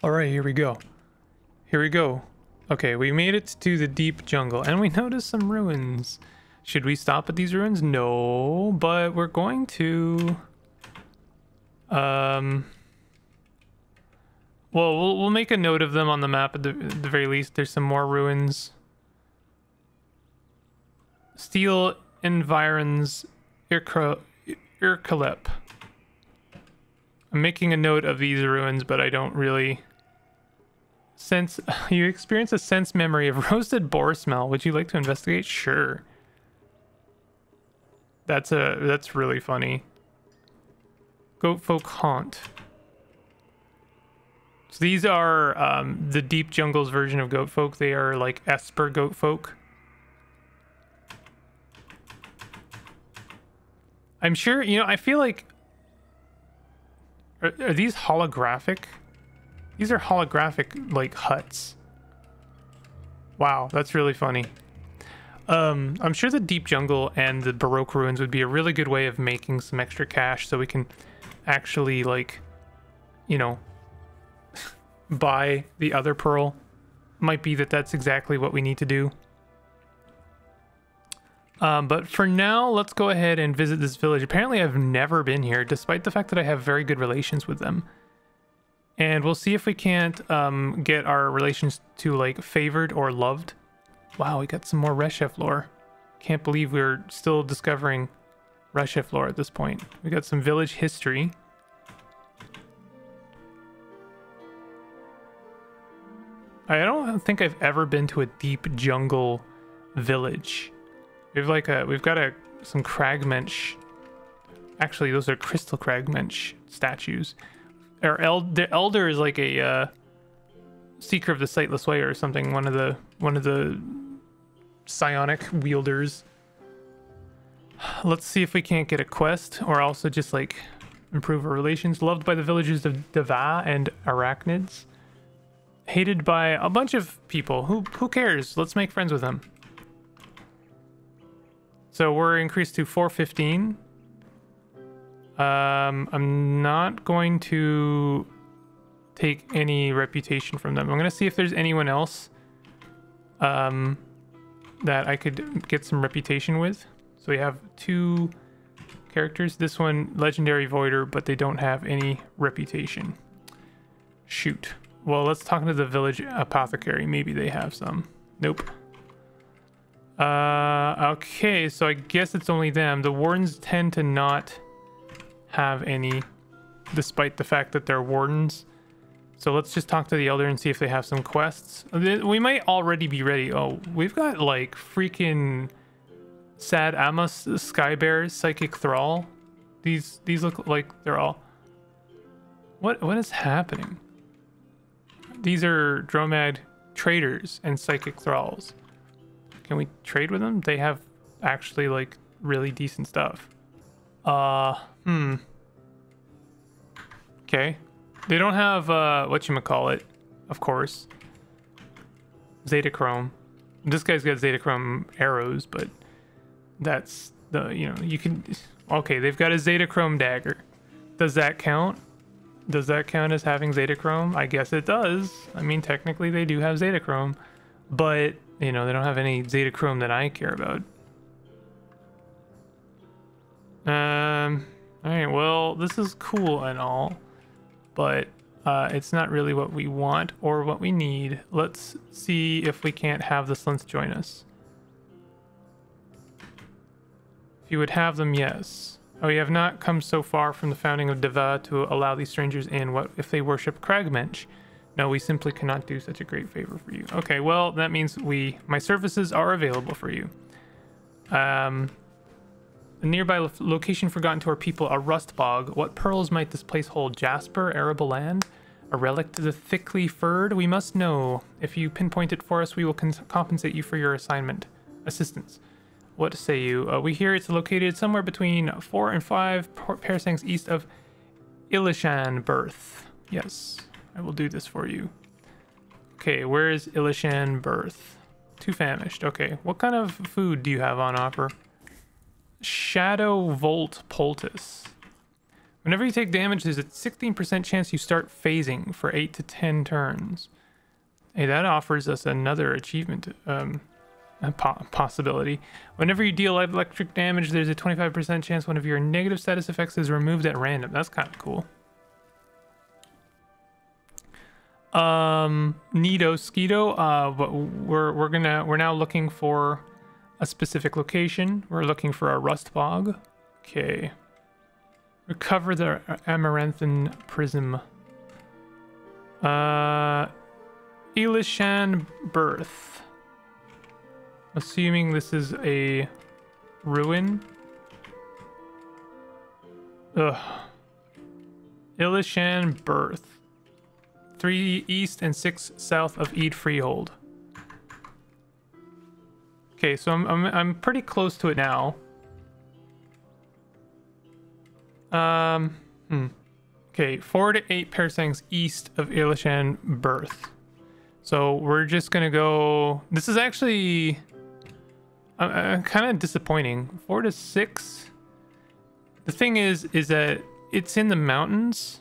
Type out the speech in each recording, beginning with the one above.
All right, here we go. Here we go. Okay, we made it to the deep jungle and we noticed some ruins. Should we stop at these ruins? No, but we're going to... Um... Well, we'll, we'll make a note of them on the map at the, at the very least. There's some more ruins. Steel environs Irkalep. I'm making a note of these ruins, but I don't really sense you experience a sense memory of roasted boar smell. Would you like to investigate? Sure. That's a that's really funny. Goat folk haunt. So these are um, the deep jungles version of goat folk. They are like Esper goat folk. I'm sure, you know, I feel like are, are these holographic? These are holographic like huts. Wow, that's really funny. Um, I'm sure the deep jungle and the baroque ruins would be a really good way of making some extra cash so we can actually like, you know, buy the other pearl. Might be that that's exactly what we need to do. Um, but for now, let's go ahead and visit this village. Apparently, I've never been here, despite the fact that I have very good relations with them. And we'll see if we can't um, get our relations to, like, favored or loved. Wow, we got some more Resheph lore. Can't believe we're still discovering Resheph lore at this point. We got some village history. I don't think I've ever been to a deep jungle village. We've like a we've got a some cragmensch. Actually, those are crystal cragmensch statues. Or El the elder is like a uh, seeker of the sightless way or something. One of the one of the psionic wielders. Let's see if we can't get a quest or also just like improve our relations. Loved by the villagers of Deva and Arachnids. Hated by a bunch of people. Who who cares? Let's make friends with them. So we're increased to 415. Um, I'm not going to take any reputation from them. I'm going to see if there's anyone else um, that I could get some reputation with. So we have two characters. This one, Legendary Voider, but they don't have any reputation. Shoot. Well, let's talk to the village apothecary. Maybe they have some. Nope. Uh, okay, so I guess it's only them. The wardens tend to not have any, despite the fact that they're wardens. So let's just talk to the elder and see if they have some quests. We might already be ready. Oh, we've got like freaking sad Amos Sky Bears Psychic Thrall. These these look like they're all. What what is happening? These are Dromad traders and psychic thralls. Can we trade with them? They have actually like really decent stuff. Uh, hmm. Okay. They don't have uh what you call it, of course. Zetachrome. This guy's got Zetachrome arrows, but that's the you know you can. Okay, they've got a Zetachrome dagger. Does that count? Does that count as having Zetachrome? I guess it does. I mean, technically they do have Zetachrome, but you know, they don't have any Zetachrome that I care about. Um, alright, well, this is cool and all, but uh, it's not really what we want or what we need. Let's see if we can't have the Slints join us. If you would have them, yes. Oh, you have not come so far from the founding of Deva to allow these strangers in. What if they worship Cragmensch? No, we simply cannot do such a great favor for you. Okay, well, that means we my services are available for you. Um, a nearby lo location forgotten to our people, a rust bog. What pearls might this place hold? Jasper, arable land? A relic to the thickly furred? We must know. If you pinpoint it for us, we will compensate you for your assignment. Assistance. What say you? Uh, we hear it's located somewhere between 4 and 5 parasangs east of Ilishan Birth. Yes. I will do this for you. Okay, where is Ilishan birth? Too famished. Okay, what kind of food do you have on offer? Shadow Volt Poultice. Whenever you take damage, there's a 16% chance you start phasing for 8 to 10 turns. Hey, that offers us another achievement um, po possibility. Whenever you deal electric damage, there's a 25% chance one of your negative status effects is removed at random. That's kind of cool. Um, Nido Skeeto, uh, but we're we're gonna we're now looking for a specific location. We're looking for a rust bog. Okay. Recover the Amaranthine Prism. Uh, Elishan Birth. Assuming this is a ruin. Ugh. Ilishan Birth. Three east and six south of Eid Freehold. Okay, so I'm, I'm, I'm pretty close to it now. Um, hmm. Okay, four to eight parasangs east of Ilishan Birth. So we're just gonna go. This is actually uh, uh kind of disappointing. Four to six. The thing is, is that it's in the mountains.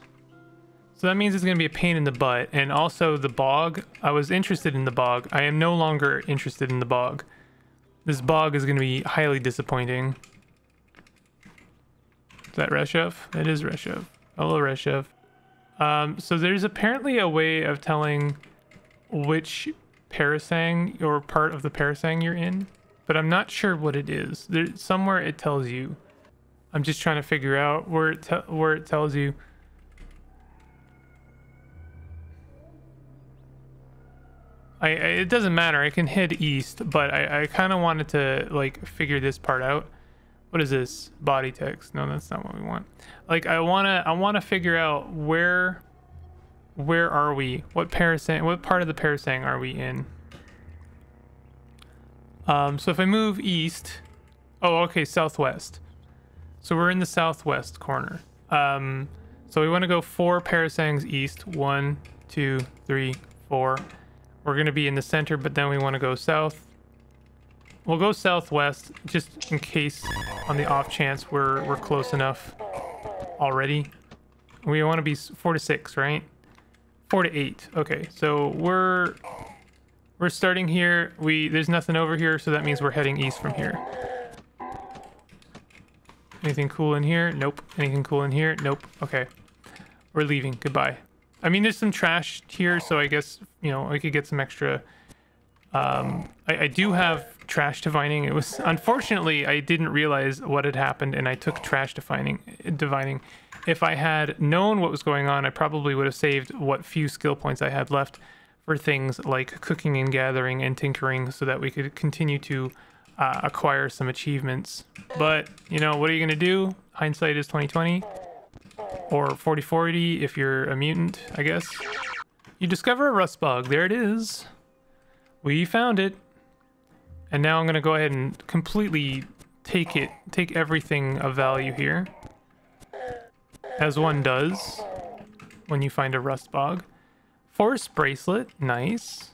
So that means it's going to be a pain in the butt. And also the bog. I was interested in the bog. I am no longer interested in the bog. This bog is going to be highly disappointing. Is that Resheph? It is Resheph. Hello, Resheph. Um, so there's apparently a way of telling which parasang or part of the parasang you're in, but I'm not sure what it is. There, somewhere it tells you. I'm just trying to figure out where it, where it tells you I, I, it doesn't matter. I can head east, but I, I kind of wanted to like figure this part out. What is this? Body text. No, that's not what we want. Like I wanna I wanna figure out where where are we? What parasang what part of the parasang are we in? Um so if I move east oh okay, southwest. So we're in the southwest corner. Um so we want to go four parasangs east. One, two, three, four. We're going to be in the center, but then we want to go south. We'll go southwest just in case on the off chance we're, we're close enough already. We want to be four to six, right? Four to eight. Okay, so we're we're starting here. We there's nothing over here, so that means we're heading east from here. Anything cool in here? Nope. Anything cool in here? Nope. Okay. We're leaving. Goodbye. I mean, there's some trash here, so I guess, you know, I could get some extra... Um, I, I do have trash divining. It was... Unfortunately, I didn't realize what had happened, and I took trash divining. divining. If I had known what was going on, I probably would have saved what few skill points I had left for things like cooking and gathering and tinkering so that we could continue to uh, acquire some achievements. But, you know, what are you going to do? Hindsight is 2020. Or 4040 if you're a mutant, I guess. You discover a rust bog. There it is. We found it. And now I'm going to go ahead and completely take it, take everything of value here. As one does when you find a rust bog. Force bracelet, nice.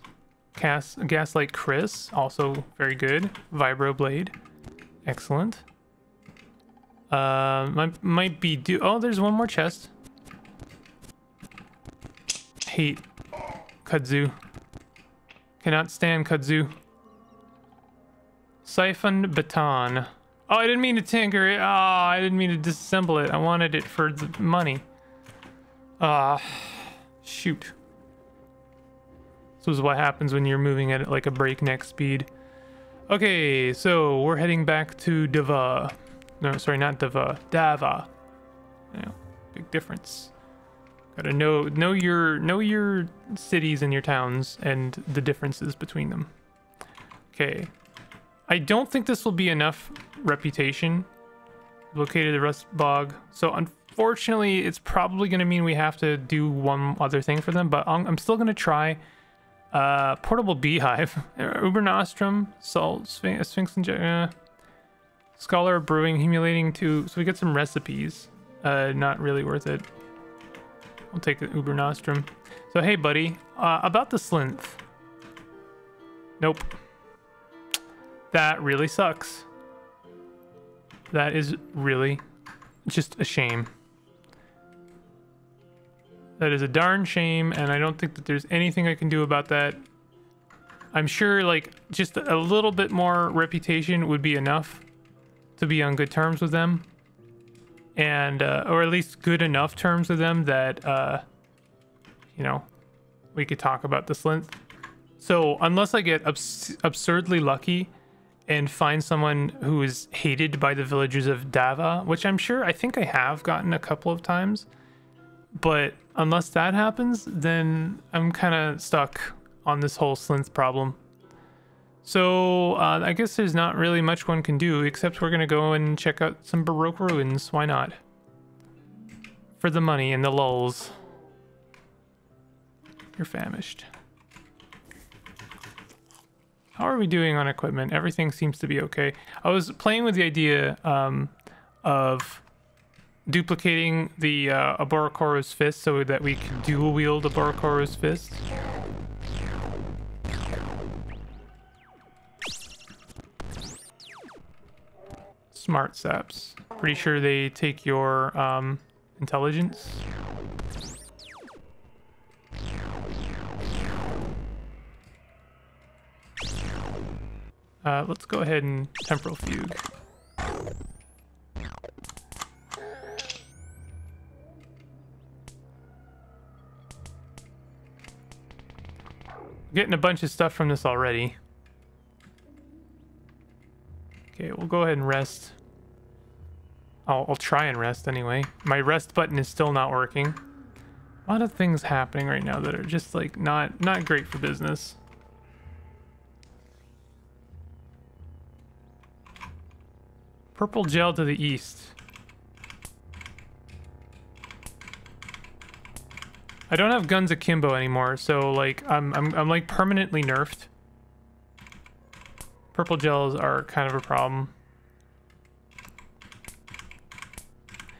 Cast, Gaslight Kris, also very good. Vibro Blade, excellent. Uh, might, might be do- oh, there's one more chest. Hate kudzu. Cannot stand kudzu. Siphon baton. Oh, I didn't mean to tinker it. Oh, I didn't mean to disassemble it. I wanted it for the money. Ah, uh, shoot. This is what happens when you're moving at like a breakneck speed. Okay, so we're heading back to Deva. No, sorry, not Dava. Dava. Know, big difference. Gotta know know your know your cities and your towns and the differences between them. Okay. I don't think this will be enough reputation. Located the Rust Bog. So unfortunately, it's probably going to mean we have to do one other thing for them, but I'm, I'm still going to try. Uh, portable beehive. Ubernostrum, Salt, Sphinx, Sphinx and... Uh, Scholar Brewing, humiliating to... So we get some recipes. Uh, not really worth it. We'll take the Ubernostrum. So hey, buddy. Uh, about the Slynth. Nope. That really sucks. That is really just a shame. That is a darn shame, and I don't think that there's anything I can do about that. I'm sure, like, just a little bit more reputation would be enough to be on good terms with them. And, uh, or at least good enough terms with them that, uh, you know, we could talk about the Slynth. So, unless I get abs absurdly lucky and find someone who is hated by the villagers of Dava, which I'm sure I think I have gotten a couple of times, but unless that happens, then I'm kind of stuck on this whole Slynth problem. So uh, I guess there's not really much one can do, except we're going to go and check out some Baroque ruins. Why not? For the money and the lulls. You're famished. How are we doing on equipment? Everything seems to be okay. I was playing with the idea um, of duplicating the uh, Aborokoro's fist so that we can dual wield Aborokoro's fist. Smart saps. Pretty sure they take your um, intelligence. Uh, let's go ahead and temporal fugue. Getting a bunch of stuff from this already. We'll go ahead and rest. I'll, I'll try and rest anyway. My rest button is still not working. A lot of things happening right now that are just like not not great for business. Purple gel to the east. I don't have guns akimbo anymore, so like I'm I'm I'm like permanently nerfed. Purple gels are kind of a problem.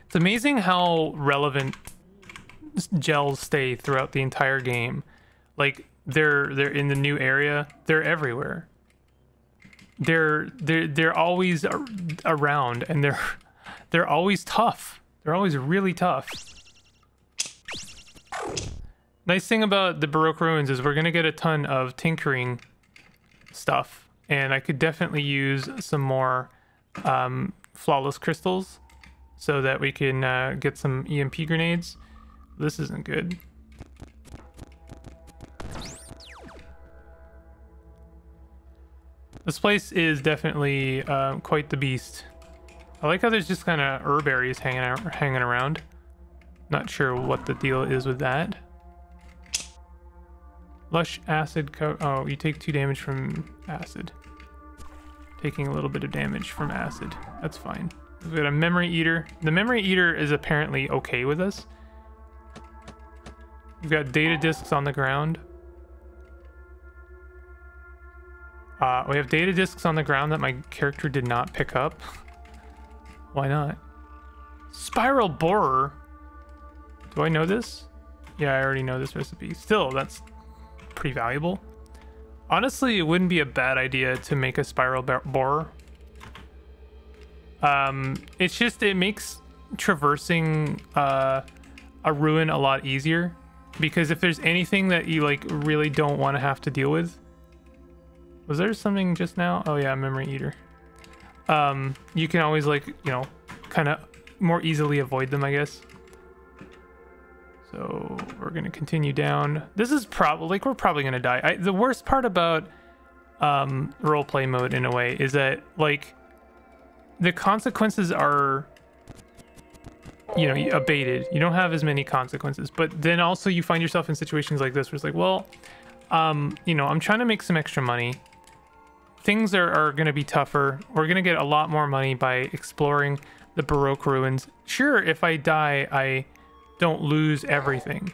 It's amazing how relevant gels stay throughout the entire game. Like they're they're in the new area, they're everywhere they're they're they're always around and they're they're always tough. They're always really tough. Nice thing about the Baroque ruins is we're gonna get a ton of tinkering stuff, and I could definitely use some more um, flawless crystals so that we can uh, get some EMP grenades. This isn't good. This place is definitely uh, quite the beast. I like how there's just kind of herbaries hanging out, hanging around. Not sure what the deal is with that. Lush acid co- oh, you take two damage from acid. Taking a little bit of damage from acid. That's fine. We've got a memory eater. The memory eater is apparently okay with us. We've got data disks on the ground. Uh, we have data disks on the ground that my character did not pick up. Why not? Spiral borer. Do I know this? Yeah, I already know this recipe. Still, that's pretty valuable. Honestly, it wouldn't be a bad idea to make a spiral borer. Um, it's just, it makes traversing uh, a ruin a lot easier. Because if there's anything that you like really don't want to have to deal with, was there something just now? Oh yeah, memory eater. Um, you can always like, you know, kind of more easily avoid them, I guess. So we're gonna continue down. This is probably like we're probably gonna die. I, the worst part about um, roleplay mode in a way is that like the consequences are you know abated. You don't have as many consequences, but then also you find yourself in situations like this where it's like, well, um, you know, I'm trying to make some extra money things are, are going to be tougher. We're going to get a lot more money by exploring the Baroque ruins. Sure, if I die, I don't lose everything.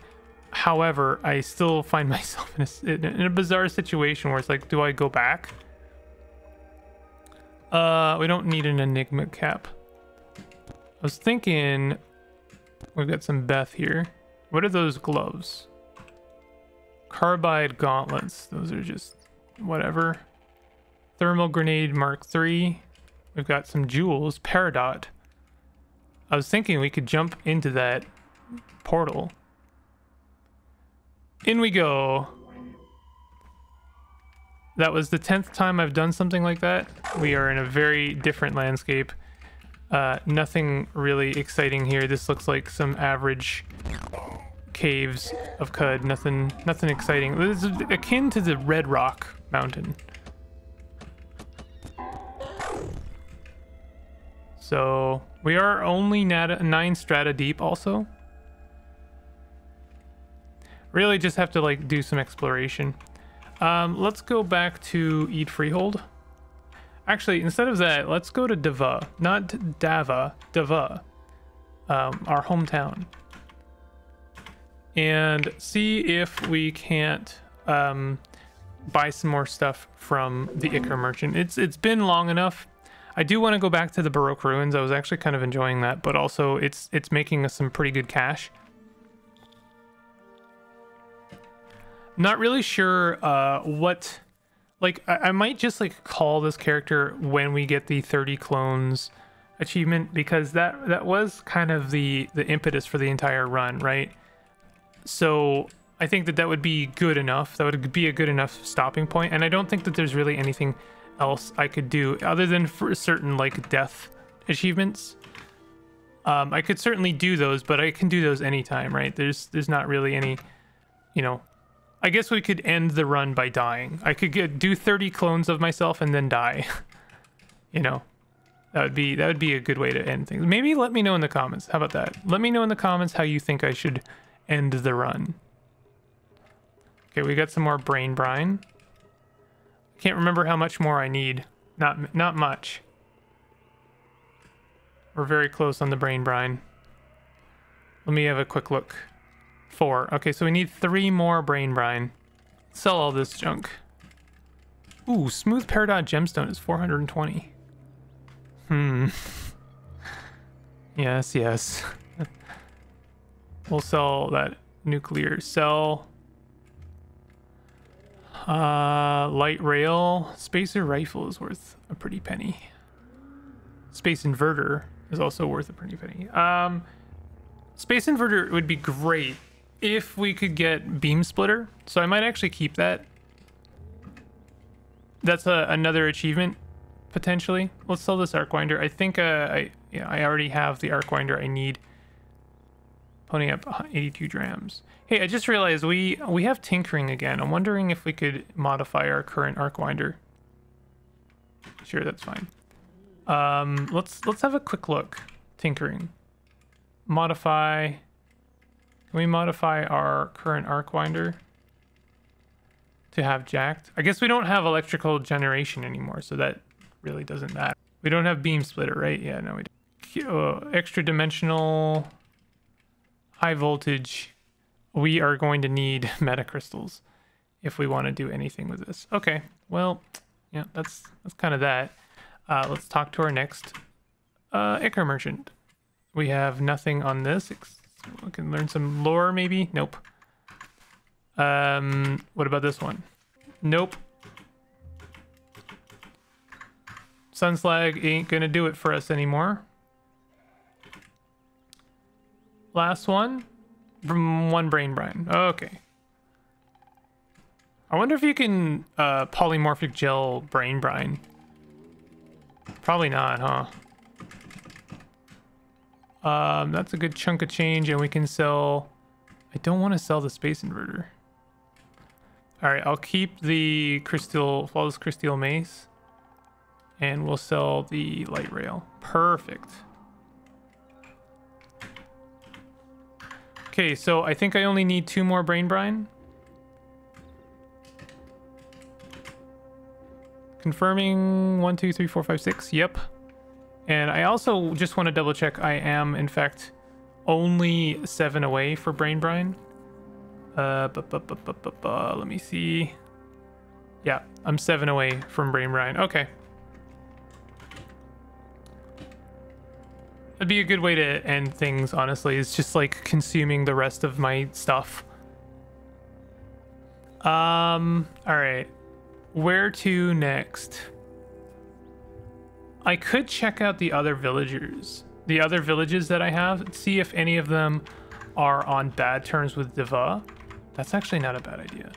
However, I still find myself in a, in a bizarre situation where it's like, do I go back? Uh, we don't need an Enigma cap. I was thinking we've got some Beth here. What are those gloves? Carbide gauntlets. Those are just whatever. Thermal Grenade Mark III. We've got some jewels. Peridot. I was thinking we could jump into that portal In we go. That was the 10th time I've done something like that. We are in a very different landscape. Uh, nothing really exciting here. This looks like some average caves of Qud. Nothing, nothing exciting. This is akin to the Red Rock Mountain. So we are only nine strata deep also. Really just have to like do some exploration. Um, let's go back to Eat Freehold. Actually, instead of that, let's go to Deva. Not Dava, Deva. Um, our hometown. And see if we can't um, buy some more stuff from the Ichor merchant. It's It's been long enough. I do want to go back to the Baroque ruins. I was actually kind of enjoying that, but also it's it's making us some pretty good cash. Not really sure uh, what like I, I might just like call this character when we get the 30 clones achievement because that that was kind of the the impetus for the entire run right? So i think that that would be good enough that would be a good enough stopping point and i don't think that there's really anything else i could do other than for certain like death achievements. Um i could certainly do those but i can do those anytime right? There's there's not really any you know I guess we could end the run by dying. I could get do 30 clones of myself and then die. you know, that would be that would be a good way to end things. Maybe let me know in the comments. How about that? Let me know in the comments how you think I should end the run. Okay, we got some more brain brine. Can't remember how much more I need. Not not much. We're very close on the brain brine. Let me have a quick look. Four. Okay, so we need three more brain brine. Sell all this junk. Ooh, smooth peridot gemstone is 420. Hmm. yes, yes. we'll sell that nuclear. cell. uh, light rail. Spacer rifle is worth a pretty penny. Space inverter is also worth a pretty penny. Um, space inverter would be great if we could get beam splitter. So I might actually keep that. That's a, another achievement potentially. Let's sell this arc winder. I think uh, I yeah I already have the arc winder I need. Pony up 82 drams. Hey, I just realized we we have tinkering again. I'm wondering if we could modify our current arc winder. Sure, that's fine. Um, let's let's have a quick look. Tinkering. Modify. Can we modify our current arc winder to have jacked? I guess we don't have electrical generation anymore, so that really doesn't matter. We don't have beam splitter, right? Yeah, no, we don't. Uh, extra dimensional, high voltage. We are going to need metacrystals if we want to do anything with this. Okay, well, yeah, that's that's kind of that. Uh, let's talk to our next uh, Ichor merchant. We have nothing on this we can learn some lore, maybe? Nope. Um, what about this one? Nope. Sunslag ain't gonna do it for us anymore. Last one. From one brain brine. Okay. I wonder if you can uh, polymorphic gel brain brine. Probably not, huh? Um, that's a good chunk of change, and we can sell... I don't want to sell the space inverter. All right, I'll keep the crystal, flawless crystal mace, and we'll sell the light rail. Perfect. Okay, so I think I only need two more brain brine. Confirming one, two, three, four, five, six. Yep. And I also just want to double check I am, in fact, only seven away for Brain Brine. Uh, bu -bu -bu let me see. Yeah, I'm seven away from Brain Brine. Okay. That'd be a good way to end things, honestly. It's just like consuming the rest of my stuff. Um, all right. Where to next? I could check out the other villagers, the other villages that I have, see if any of them are on bad terms with Deva. That's actually not a bad idea.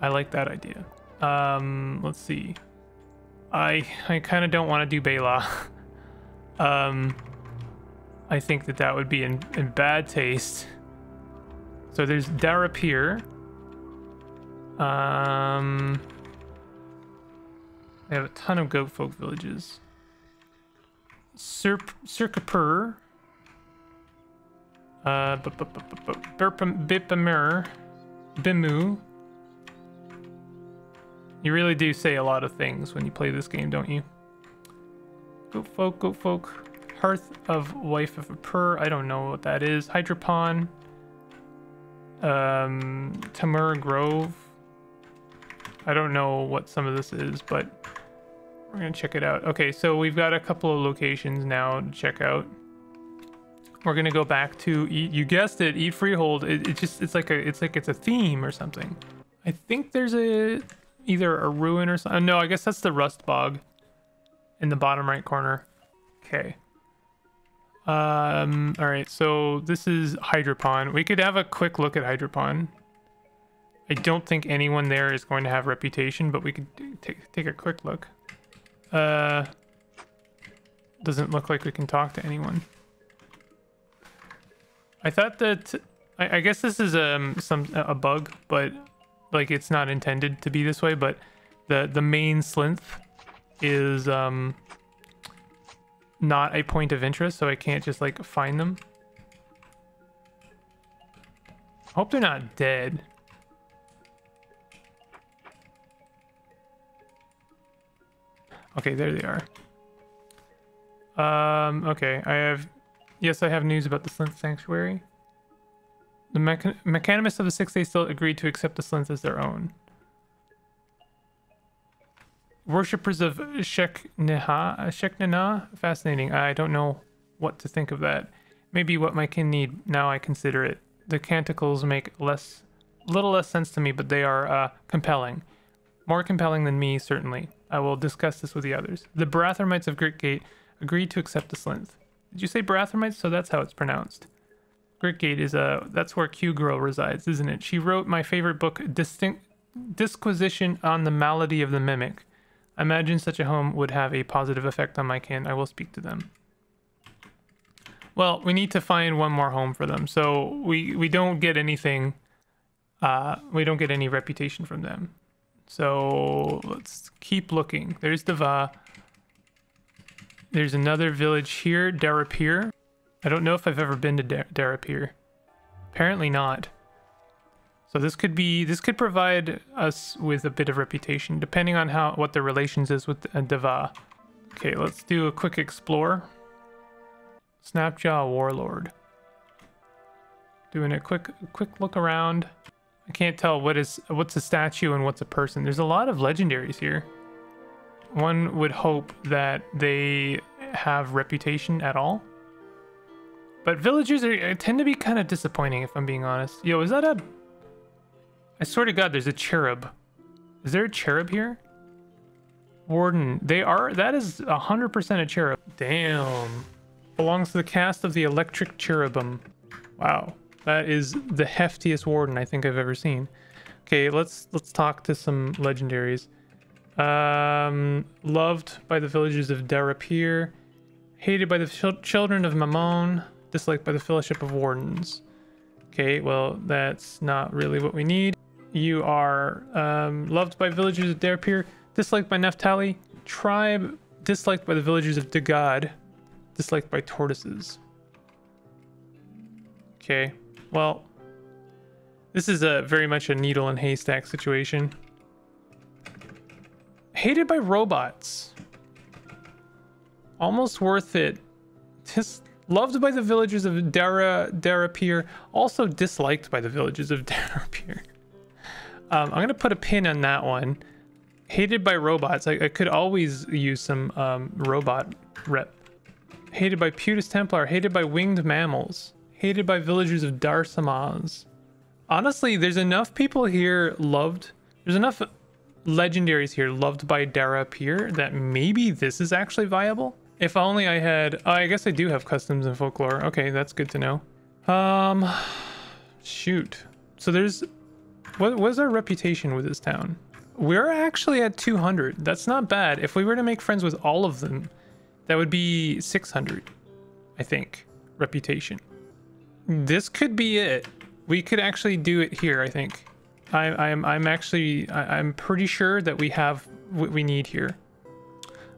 I like that idea. Um, let's see. I I kind of don't want to do Bela. um, I think that that would be in, in bad taste. So there's Darapir. Um, they have a ton of goat folk villages. Sir Circapur. Uh, Bipamir. Bimu. You really do say a lot of things when you play this game, don't you? Goat folk, goat folk. Hearth of Wife of a Purr. I don't know what that is. Hydropon. Um, Tamur Grove. I don't know what some of this is, but we're gonna check it out. Okay, so we've got a couple of locations now to check out. We're gonna go back to eat. You guessed it, eat freehold. It, it just it's like a it's like it's a theme or something. I think there's a either a ruin or something. No, I guess that's the rust bog in the bottom right corner. Okay. Um. All right. So this is Hydropon. We could have a quick look at Hydropon. I don't think anyone there is going to have reputation, but we could take take a quick look. Uh. Doesn't look like we can talk to anyone. I thought that I, I guess this is um some a bug, but like it's not intended to be this way. But the the main slynth is um not a point of interest, so I can't just like find them. Hope they're not dead. Okay, there they are. Um, okay, I have... Yes, I have news about the Slynth Sanctuary. The mechan of the Six Days still agreed to accept the Slynth as their own. Worshippers of Shekneha, Sheknena? Fascinating. I don't know what to think of that. Maybe what my kin need, now I consider it. The canticles make less, little less sense to me, but they are uh, compelling. More compelling than me, certainly. I will discuss this with the others. The Barathrumites of Gritgate agreed to accept the Slynth. Did you say Barathrumites? So that's how it's pronounced. Gritgate is a that's where Q Girl resides, isn't it? She wrote my favorite book, Distinct Disquisition on the Malady of the Mimic. I imagine such a home would have a positive effect on my kin. I will speak to them. Well, we need to find one more home for them. So we we don't get anything. Uh, we don't get any reputation from them. So let's keep looking. There's Deva. There's another village here, Darapir. I don't know if I've ever been to Dar Darapir. Apparently not. So this could be this could provide us with a bit of reputation, depending on how what the relations is with uh, Deva. Okay, let's do a quick explore. Snapjaw Warlord. Doing a quick quick look around. I can't tell what is what's a statue and what's a person. There's a lot of legendaries here. One would hope that they have reputation at all. But villagers are, uh, tend to be kind of disappointing if I'm being honest. Yo, is that a... I swear to god, there's a cherub. Is there a cherub here? Warden. They are... That is 100% a cherub. Damn. Belongs to the cast of the Electric Cherubim. Wow. That is the heftiest warden I think I've ever seen. Okay, let's let's talk to some legendaries. Um, loved by the villagers of Darapir, hated by the ch children of Mammon, disliked by the fellowship of wardens. Okay, well that's not really what we need. You are um, loved by villagers of Darapir, disliked by Naphtaali, tribe disliked by the villagers of Dagad, disliked by tortoises. Okay, well, this is a very much a needle and haystack situation. Hated by robots. Almost worth it. Just loved by the villagers of Dara Darapir. Also disliked by the villagers of Darapir. Um, I'm gonna put a pin on that one. Hated by robots. I, I could always use some um, robot rep. Hated by Putus Templar. Hated by winged mammals hated by villagers of Dar Darsamaz. Honestly, there's enough people here loved. There's enough legendaries here loved by Darapir that maybe this is actually viable. If only I had... Oh, I guess I do have customs and folklore. Okay, that's good to know. Um, shoot. so there's what was our reputation with this town? We're actually at 200. That's not bad. If we were to make friends with all of them, that would be 600, I think, reputation. This could be it. We could actually do it here, I think. I, I'm, I'm actually, I, I'm pretty sure that we have what we need here.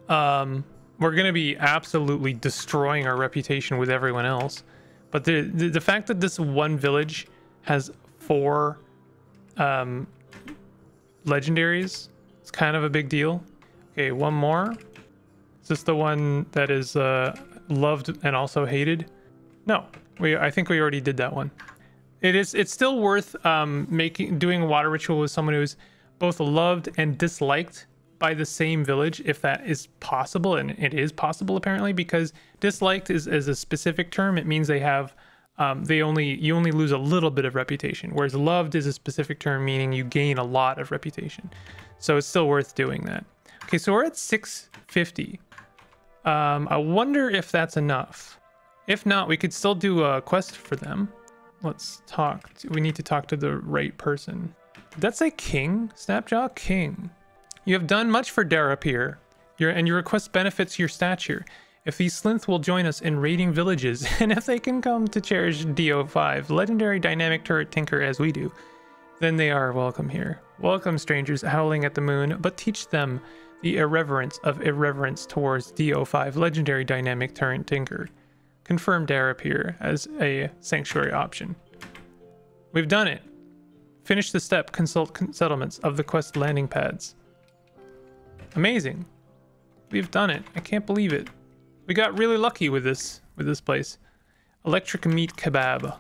Um, we're going to be absolutely destroying our reputation with everyone else. But the, the, the fact that this one village has four um, legendaries is kind of a big deal. Okay, one more. Is this the one that is uh, loved and also hated? No, we. I think we already did that one. It is. It's still worth um, making doing a water ritual with someone who's both loved and disliked by the same village if that is possible and it is possible apparently because disliked is, is a specific term it means they have um, they only you only lose a little bit of reputation whereas loved is a specific term meaning you gain a lot of reputation so it's still worth doing that okay so we're at 650 um, i wonder if that's enough if not we could still do a quest for them let's talk we need to talk to the right person did that say king snapjaw king you have done much for Darapir, your, and your request benefits your stature. If these Slynth will join us in raiding villages, and if they can come to cherish DO5, legendary dynamic turret tinker as we do, then they are welcome here. Welcome strangers howling at the moon, but teach them the irreverence of irreverence towards DO5 legendary dynamic turret tinker. Confirm Darapir as a sanctuary option. We've done it. Finish the step, consult settlements of the quest landing pads. Amazing. We've done it. I can't believe it. We got really lucky with this with this place. Electric meat kebab.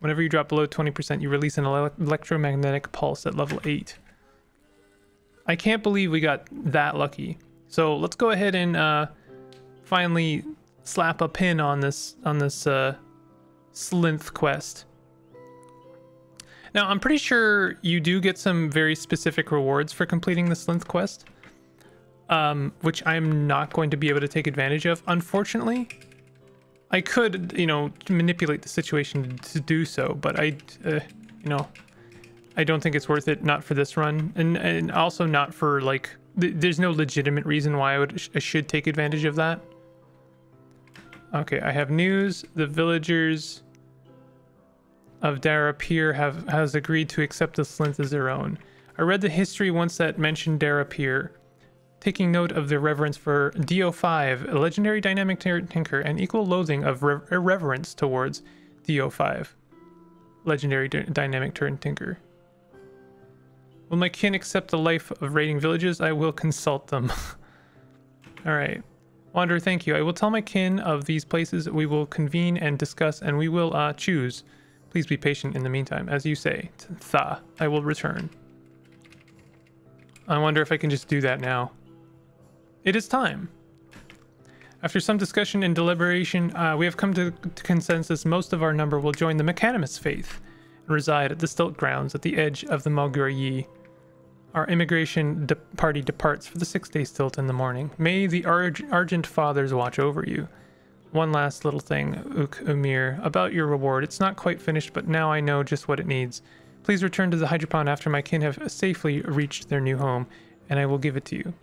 Whenever you drop below 20%, you release an ele electromagnetic pulse at level 8. I can't believe we got that lucky. So let's go ahead and uh, finally slap a pin on this on this uh, Slynth quest. Now, I'm pretty sure you do get some very specific rewards for completing the Slynth quest um, which I'm not going to be able to take advantage of, unfortunately. I could, you know, manipulate the situation to do so, but I, uh, you know, I don't think it's worth it. Not for this run, and and also not for like. Th there's no legitimate reason why I would I should take advantage of that. Okay, I have news. The villagers of Darapir have has agreed to accept the Slynth as their own. I read the history once that mentioned Darapir taking note of their reverence for DO5, a legendary dynamic turn tinker, and equal loathing of irreverence towards DO5, legendary dynamic turn tinker. Will my kin accept the life of raiding villages? I will consult them. Alright. Wanderer, thank you. I will tell my kin of these places. We will convene and discuss, and we will uh, choose. Please be patient in the meantime. As you say, Tha, I will return. I wonder if I can just do that now. It is time. After some discussion and deliberation, uh, we have come to, to, consensus most of our number will join the Mechanimist faith and reside at the Stilt grounds at the edge of the Malgur Yi. Our immigration de party departs for the six-day stilt in the morning. May the Arg Argent Fathers watch over you. One last little thing, Uk Umir, about your reward. It's not quite finished, but now I know just what it needs. Please return to the Hydropon after my kin have safely reached their new home, and I will give it to you.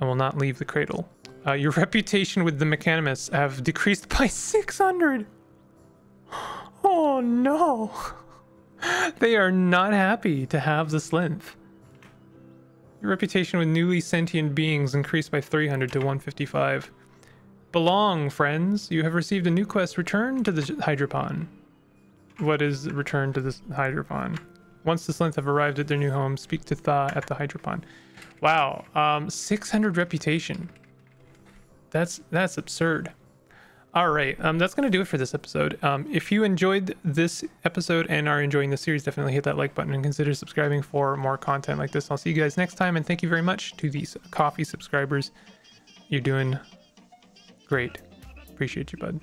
I will not leave the cradle. Uh, your reputation with the mechanimists have decreased by 600. Oh no. they are not happy to have the Slynth. Your reputation with newly sentient beings increased by 300 to 155. Belong, friends. You have received a new quest. Return to the Hydropon. What is return to the Hydropon? Once the Slynth have arrived at their new home, speak to Tha at the Hydropon. Wow, um, 600 reputation. That's that's absurd. All right, um, that's gonna do it for this episode. Um, if you enjoyed this episode and are enjoying the series, definitely hit that like button and consider subscribing for more content like this. I'll see you guys next time, and thank you very much to these Ko-fi subscribers. You're doing great. Appreciate you, bud.